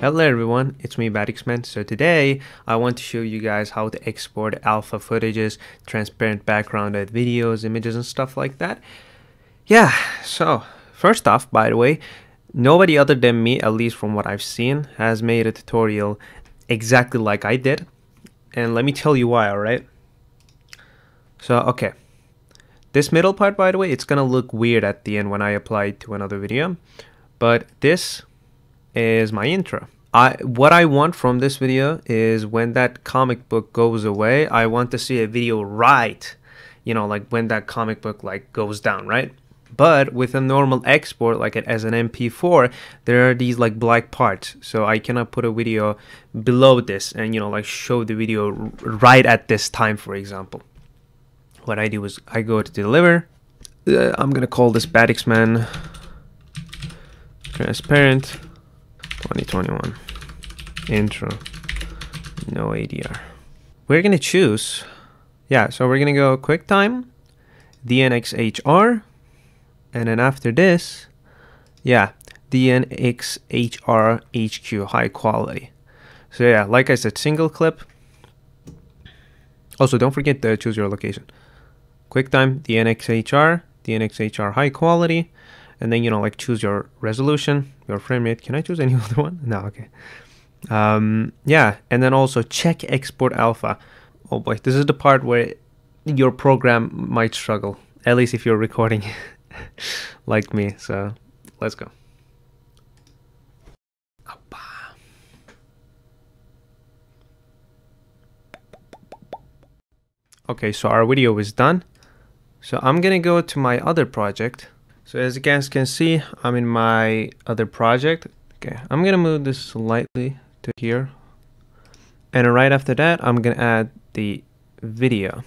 Hello everyone, it's me Batxman. So today I want to show you guys how to export alpha footages, transparent background videos, images and stuff like that. Yeah, so first off, by the way, nobody other than me, at least from what I've seen, has made a tutorial exactly like I did. And let me tell you why, alright? So, okay. This middle part, by the way, it's gonna look weird at the end when I apply it to another video. But this is my intro. I what I want from this video is when that comic book goes away, I want to see a video right. You know, like when that comic book like goes down, right? But with a normal export, like it as an MP4, there are these like black parts. So I cannot put a video below this and you know like show the video right at this time, for example. What I do is I go to deliver. Uh, I'm gonna call this Batxman transparent 2021 intro. No ADR we're gonna choose. Yeah so we're gonna go QuickTime DNxHR and then after this yeah DNxHR HQ high quality. So yeah like I said single clip. Also don't forget to choose your location. QuickTime DNxHR DNxHR high quality and then you know like choose your resolution your frame rate. Can i choose any other one? No okay. Um, yeah and then also check export alpha. Oh boy this is the part where your program might struggle at least if you're recording like me. So let's go. Okay so our video is done. So i'm gonna go to my other project so as you guys can see, I'm in my other project. Okay, I'm gonna move this slightly to here. And right after that, I'm gonna add the video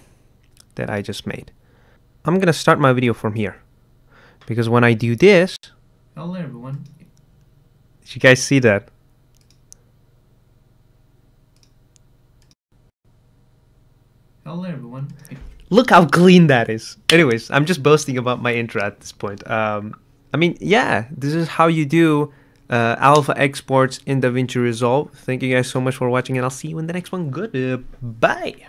that I just made. I'm gonna start my video from here. Because when I do this... Hello everyone. Did you guys see that? Hello everyone. Look how clean that is. Anyways, I'm just boasting about my intro at this point. Um, I mean, yeah, this is how you do uh, alpha exports in DaVinci Resolve. Thank you guys so much for watching, and I'll see you in the next one. Good. Uh, bye.